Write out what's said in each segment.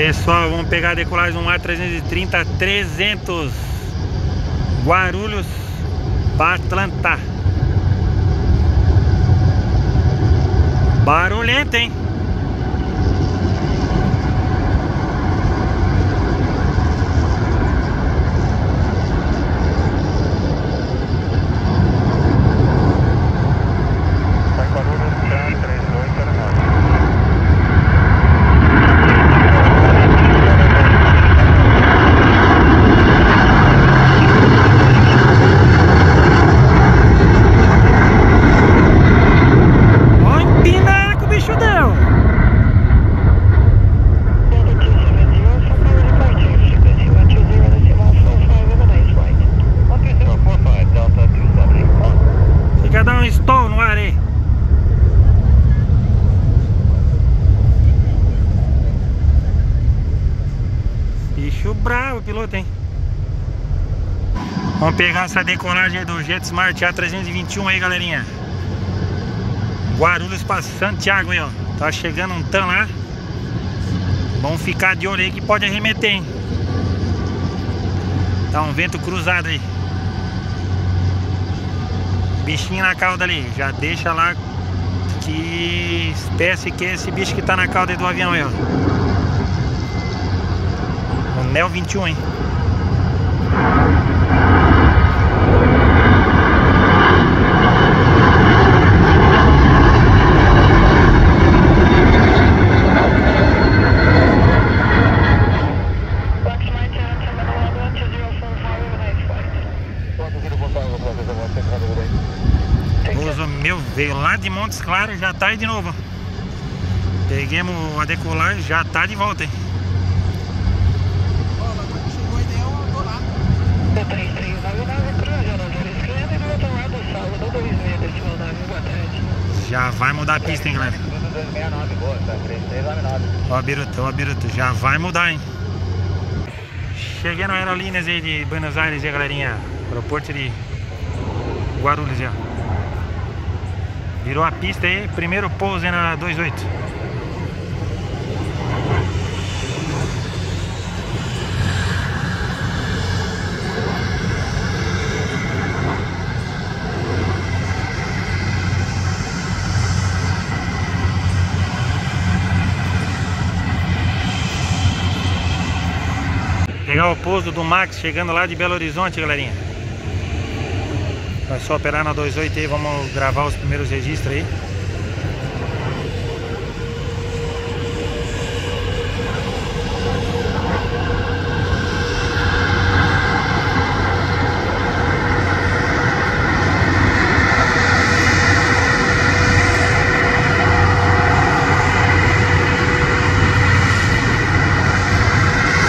Pessoal, vamos pegar a decolagem no A330 300 Guarulhos para Atlanta. Barulhento, hein? Vamos pegar essa decolagem do Jet Smart A321 aí, galerinha. Guarulhos para Santiago aí, ó. Tá chegando um tan lá. Vamos ficar de olho aí que pode arremeter, hein. Tá um vento cruzado aí. Bichinho na cauda ali. Já deixa lá que espécie que é esse bicho que tá na cauda do avião aí, ó. O Neo 21, hein. Veio lá de Montes Claros, já tá aí de novo. Peguemos a decolar, já tá de volta, hein? Já vai mudar a pista, hein, galera? Ó, Biruta, ó, Biruta, já vai mudar, hein? Cheguei na Aerolíneas aí de Buenos Aires, aí, galerinha. Aeroporto de Guarulhos, já. Virou a pista aí, primeiro pouso aí na 28. Pegar o pouso do Max chegando lá de Belo Horizonte, galerinha. Vai só operar na 28 aí, vamos gravar os primeiros registros aí.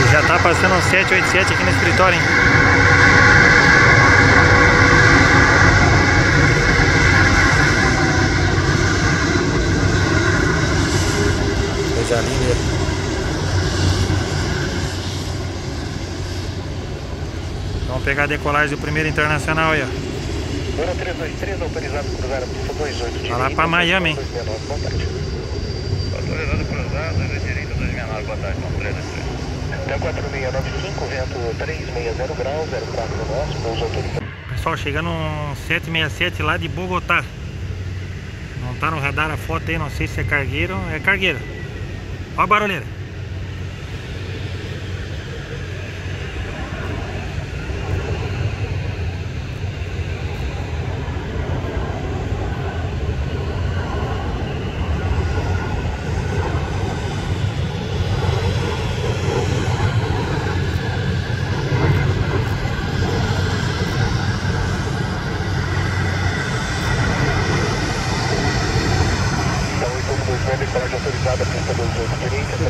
Já tá passando um 787 aqui no escritório, hein? coisa linda. Vamos pegar a decolagem do primeiro internacional aí, ó. 323, autorizado cruzar a pista 28 Vai lá pra Miami, hein? Autorizado cruzar, direita 269, boa tarde, 323. Até 4695, vento 360 graus, 04 nosso, pouso autorizado. Pessoal, chegando um 767 lá de Bogotá. Não tá no radar a foto aí, não sei se é cargueiro. É cargueiro. Olha a barulheira.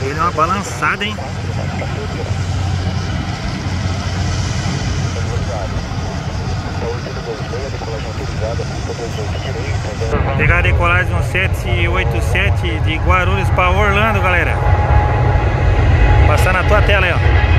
Ele balançada, hein? Pegar a decolagem no 787 de Guarulhos para Orlando, galera. Passar na tua tela aí, ó.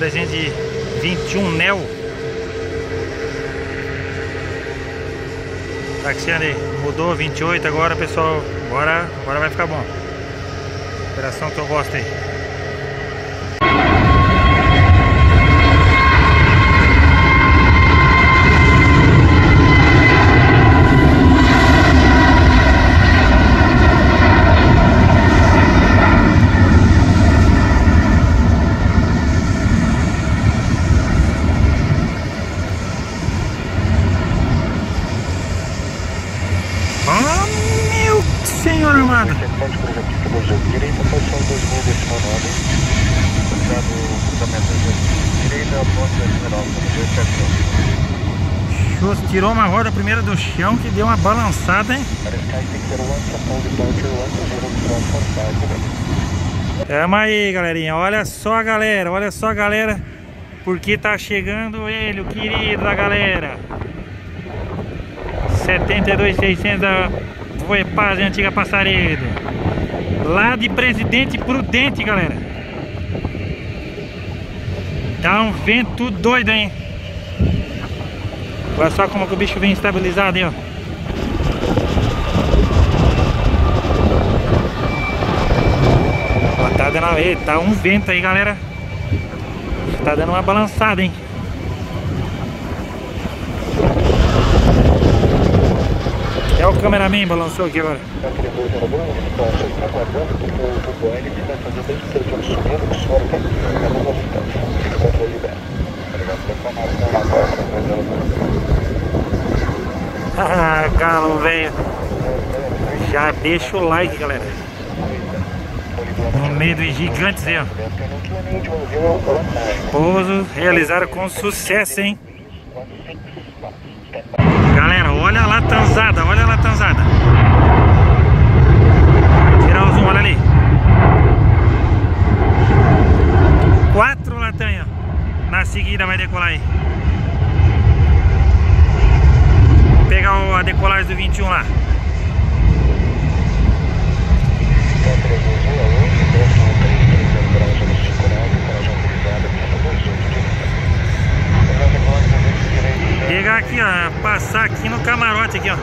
321 Neo. Taxiane mudou 28 agora pessoal. Agora, agora vai ficar bom. Operação que eu gosto aí. 279. Tirou uma roda primeira do chão que deu uma balançada, hein? Tamo aí, galerinha. Olha só, galera. Olha só, galera. Porque tá chegando ele, o querido da galera. 72600 da foi Paz Antiga Passaredo. Lá de Presidente Prudente, galera. Tá um vento doido, hein? Olha só como que o bicho vem estabilizado aí, ó. ó tá dando tá um vento aí, galera. Tá dando uma balançada, hein? É o cameraman balançou aqui agora. Ah, galo. Já deixa o like, galera. No meio dos gigantes aí, ó. Pouso realizaram com sucesso, hein? Galera, olha a latanzada, olha a latanzada. Tirar o zoom, olha ali. Quatro latanhas. Na seguida vai decolar aí. Vou pegar a decolagem do 21 lá. Pegar aqui, ó, passar aqui no camarote aqui, ó.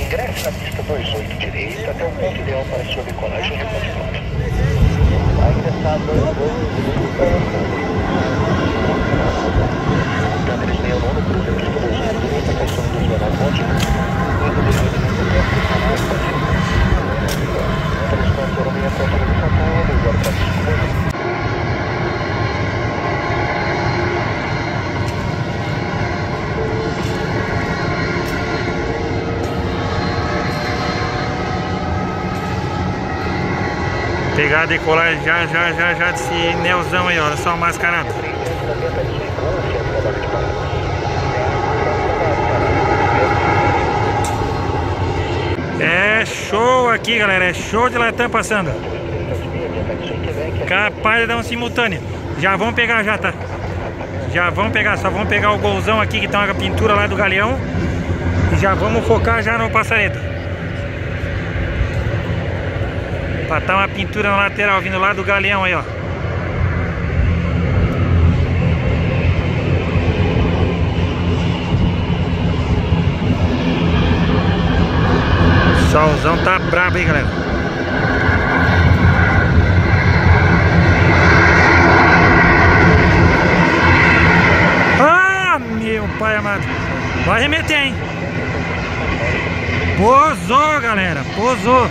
Ingresse na pista 28 direita até o ponto ideal para sua decolagem e reconstrução. A ingressar 22 Câmera 69, cruzeiro pista 28 direita, questão dos menores ponte. Transporte Euromeia, ponte de São Paulo, agora para A decolagem já, já, já, já desse Neozão aí, olha só mascarado. É show aqui, galera. É show de Latam passando. Capaz de dar um simultâneo. Já vamos pegar já, tá? Já vamos pegar, só vamos pegar o golzão aqui que tá uma pintura lá do galeão. E já vamos focar já no passaredo. Pra tá uma pintura na lateral vindo lá do galeão aí, ó. Solzão tá brabo aí, galera. Ah, pai amado. Vai remeter, hein? Posou, galera. Posou.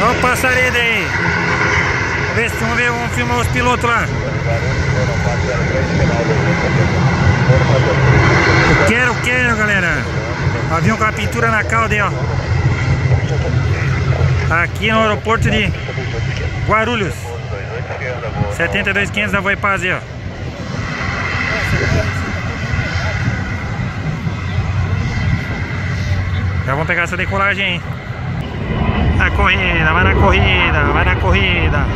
Olha o passarinho aí. Vamos ver vamos ver, vamos filmar os pilotos lá. Quero, quero, galera. Avião com a pintura na cauda aí, ó. Aqui no aeroporto de Guarulhos. 72,500 da Voipaz aí, ó. Já vamos pegar essa decolagem aí. Corrida, vai na corrida, vai na corrida.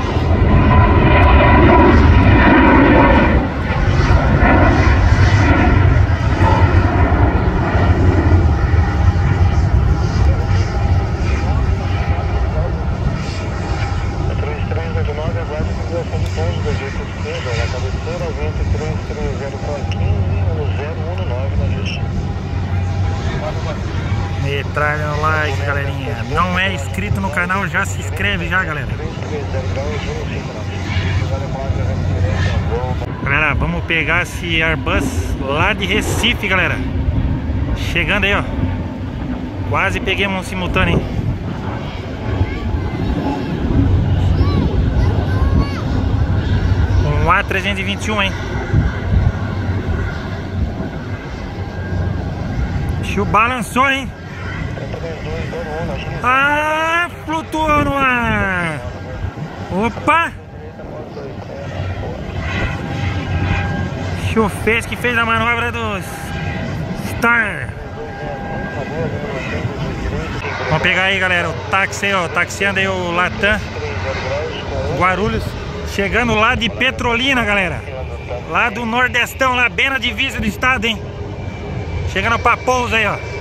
Metralha no like, galerinha. Não é inscrito no canal, já se inscreve já, galera. Galera, vamos pegar esse Airbus lá de Recife, galera. Chegando aí, ó. Quase peguei um simultâneo, hein? Um A321, hein? O balançou, hein? Ah, flutuou no ar. Opa! Chofez que fez a manobra do Star. Vamos pegar aí, galera, o táxi aí, ó. Taxiando aí o Latam Guarulhos. Chegando lá de Petrolina, galera. Lá do Nordestão, lá bem na divisa do estado, hein? Chegando pra pouso aí, ó.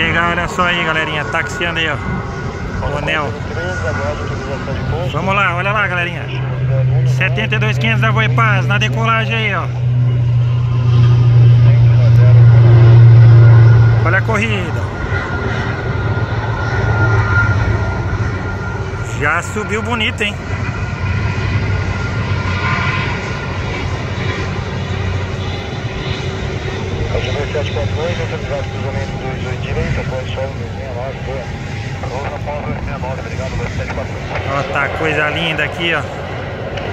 Pegar, olha só aí, galerinha, taxiando aí, ó. O anel. Vamos lá, olha lá, galerinha. 72,500 da Voipaz na decolagem aí, ó. Olha a corrida. Já subiu bonito, hein? Continua 742, autorizado cruzamento 28 direita, após solo 269, boa. Rosa após 269, obrigado, 274. Ó, tá coisa linda aqui, ó.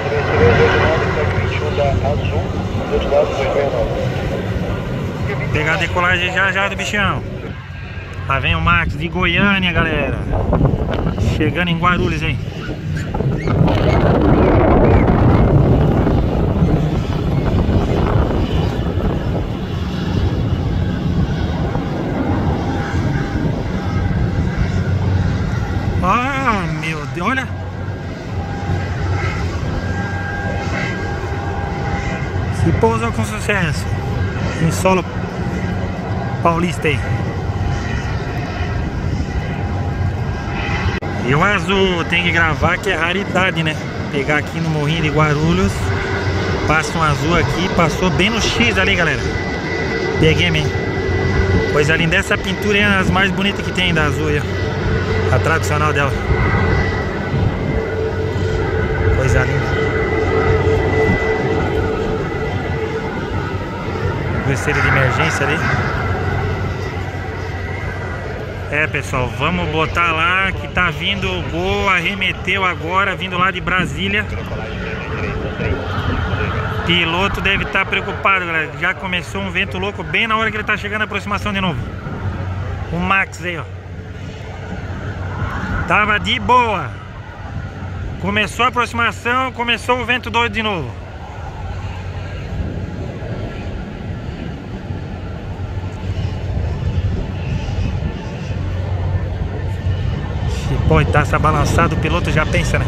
3389, 21 da Azul, do outro lado 269. Pegar a decolagem já já do bichão. Lá vem o Max de Goiânia, galera. Chegando em Guarulhos, hein? Ah, meu Deus, olha. Se pousou com sucesso em solo paulista aí. E o azul tem que gravar que é raridade, né? Pegar aqui no morrinho de Guarulhos, passa um azul aqui, passou bem no X ali, galera. Peguei mesmo. Coisa linda, essa pintura é as mais bonitas que tem da azul aí, ó. A tradicional dela. Coisa linda. Terceira de emergência ali. É pessoal, vamos botar lá que tá vindo o gol, arremeteu agora, vindo lá de Brasília. Piloto deve estar tá preocupado, galera. Já começou um vento louco bem na hora que ele tá chegando a aproximação de novo. O Max aí, ó. Tava de boa. Começou a aproximação, começou o vento doido de novo. Pô, tá essa balançada, o piloto já pensa, né?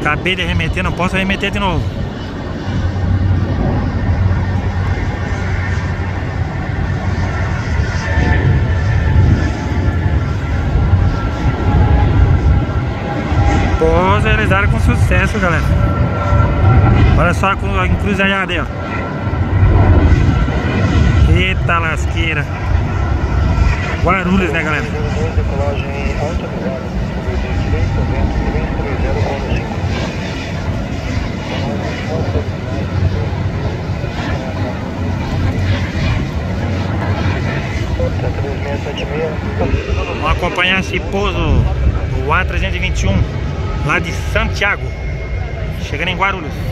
Acabei de arremeter, não posso arremeter de novo. Pô, realizaram com sucesso, galera. Olha só a encruzilhada aí, ó. Eita lasqueira. Guarulhos, né, galera? Vamos acompanhar esse pouso do A321 lá de Santiago, chegando em Guarulhos.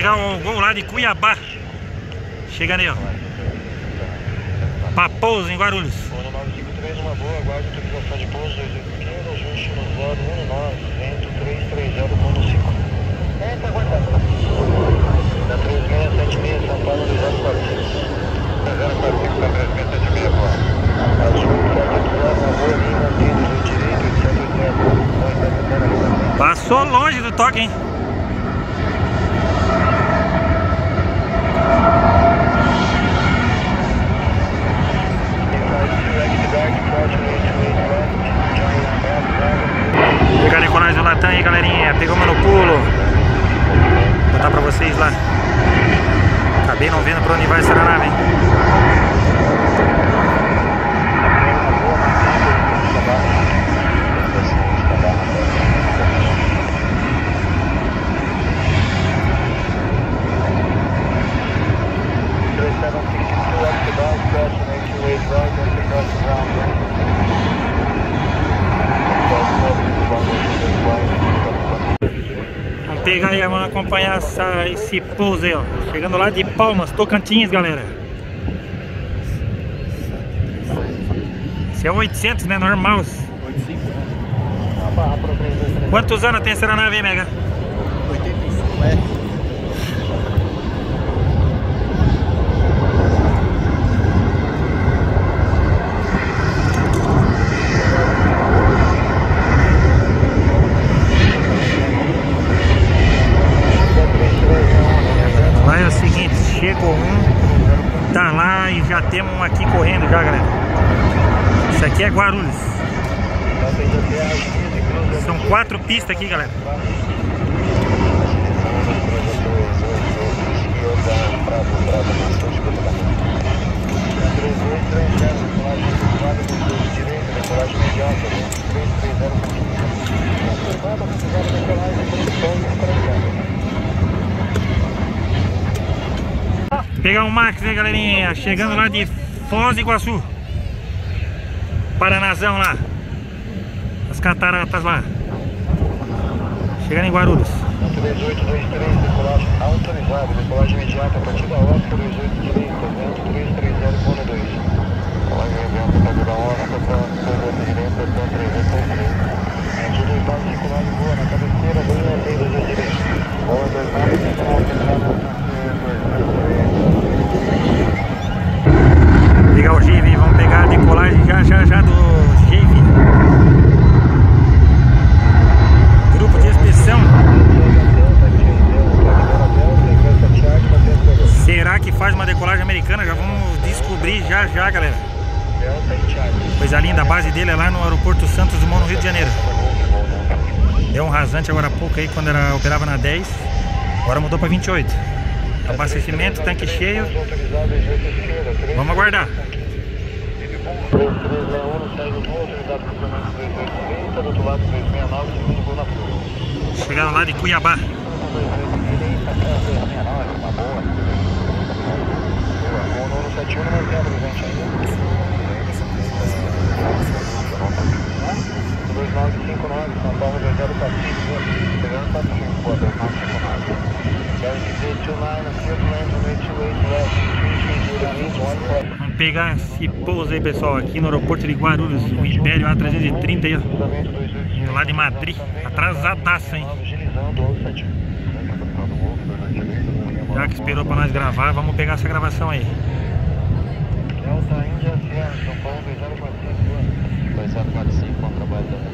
pegar o gol lá de Cuiabá. Chega ali, ó. Pra pouso em Guarulhos. Ano 953, uma boa, aguarde autorização de pouso 2815, ajuste no voado 19, vento 330 ponto 5. Aguardando. Da 3676, São Paulo, 245. 045, da 3676, boa. Azul, 480, uma boa linha, mantendo do direito, 880. Passou longe do toque, hein? you. Esse ó. Chegando lá de Palmas, Tocantins, galera. Esse é 800, né? Normal. Quantos anos tem essa nave aí, Mega? 85, é. Lá é o seguinte, chegou um, tá lá e já temos um aqui correndo já, galera. Isso aqui é Guarulhos. São quatro pistas aqui, galera. Pegar o Max aí, galerinha. Chegando lá de Foz do Iguaçu. Paranazão lá. As cataratas lá. Chegando em Guarulhos. 1823, decolagem autorizada. Decolagem imediata a partir da ótica 28 direita, vento 330.2. Colagem imediata a partir da hora, para a direita, vento 330. Sentido impacto circular de boa na cabeceira 2. Operava na 10. Agora mudou para 28. Abastecimento, tanque cheio. Vamos aguardar. Chegaram lá de Cuiabá. Vamos pegar esse pouso aí, pessoal, aqui no aeroporto de Guarulhos, o Império A330 aí, ó. De Madrid, atrasadaço, hein? Já que esperou pra nós gravar, vamos pegar essa gravação aí. Delta Índia Sierra, São Paulo 2045. 2045, bom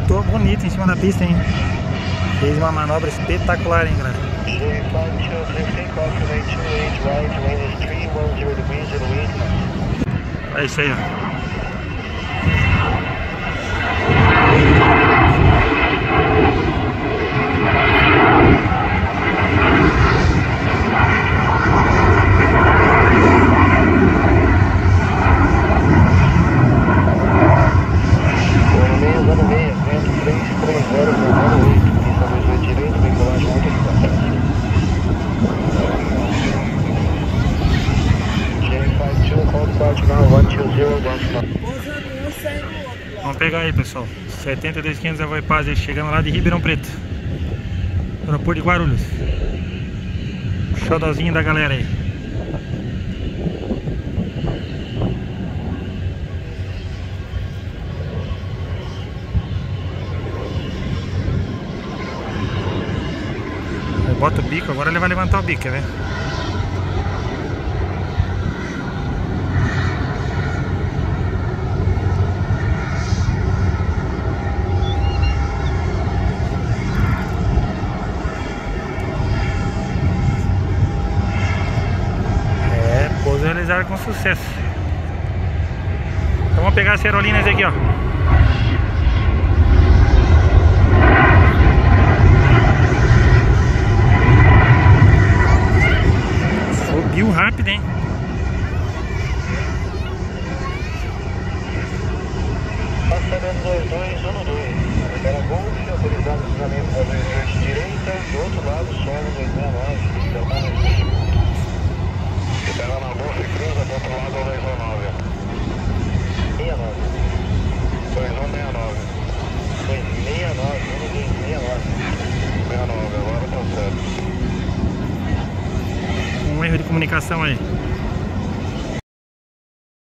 trabalho da Delta pista, hein? Fez uma manobra espetacular, hein, galera? É isso aí, ó. Vamos pegar aí, pessoal. 72,500 a Voipaz chegando lá de Ribeirão Preto. Aeroporto de Guarulhos. Xodozinho da galera aí. Bota o bico, agora ele vai levantar o bico, quer ver? Sucesso. Então vamos pegar as cerolinas aqui, ó. Subiu rápido, hein? Passando 2212. Era Golf, autorizado o cruzamento da 28 direita, do outro lado, solo 269. Ela na bolsa e cruza do outro lado 219. 69. 2169. 269, 169. 69, agora tá certo. Um erro de comunicação aí.